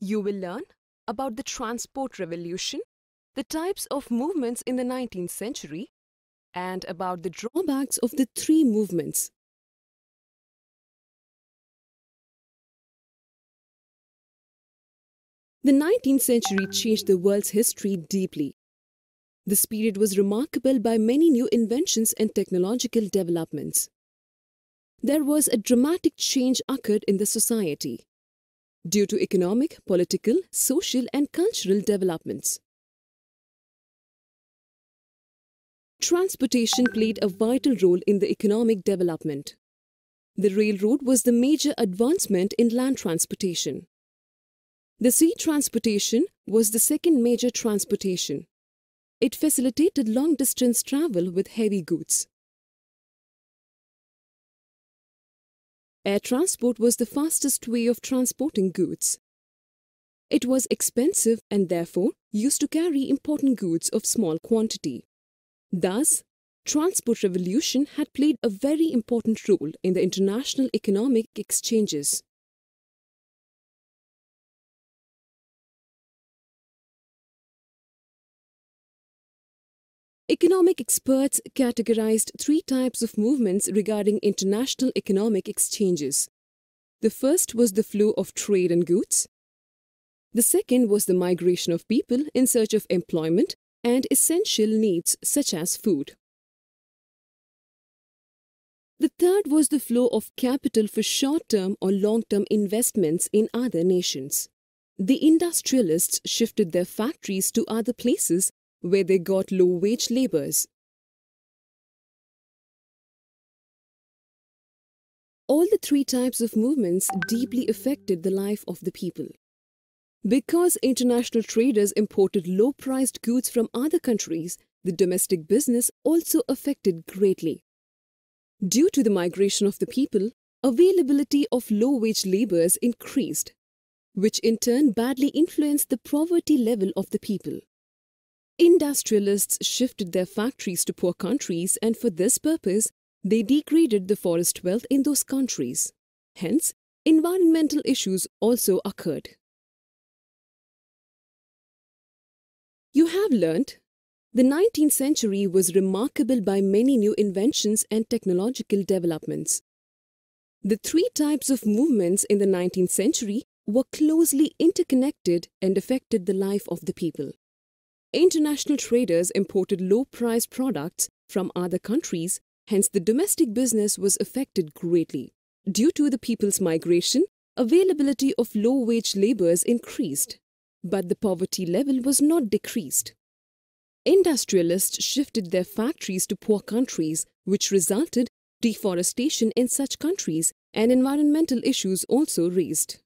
You will learn about the transport revolution, the types of movements in the 19th century, and about the drawbacks of the three movements. The 19th century changed the world's history deeply. This period was remarkable by many new inventions and technological developments. There was a dramatic change occurred in the society due to economic, political, social and cultural developments. Transportation played a vital role in the economic development. The railroad was the major advancement in land transportation. The sea transportation was the second major transportation. It facilitated long-distance travel with heavy goods. Air transport was the fastest way of transporting goods. It was expensive and therefore used to carry important goods of small quantity. Thus, transport revolution had played a very important role in the international economic exchanges. Economic experts categorized three types of movements regarding international economic exchanges. The first was the flow of trade and goods. The second was the migration of people in search of employment and essential needs such as food. The third was the flow of capital for short-term or long-term investments in other nations. The industrialists shifted their factories to other places where they got low-wage labours. All the three types of movements deeply affected the life of the people. Because international traders imported low-priced goods from other countries, the domestic business also affected greatly. Due to the migration of the people, availability of low-wage labours increased, which in turn badly influenced the poverty level of the people. Industrialists shifted their factories to poor countries and for this purpose, they degraded the forest wealth in those countries. Hence, environmental issues also occurred. You have learnt the 19th century was remarkable by many new inventions and technological developments. The three types of movements in the 19th century were closely interconnected and affected the life of the people. International traders imported low-priced products from other countries, hence the domestic business was affected greatly. Due to the people's migration, availability of low-wage labours increased, but the poverty level was not decreased. Industrialists shifted their factories to poor countries, which resulted deforestation in such countries and environmental issues also raised.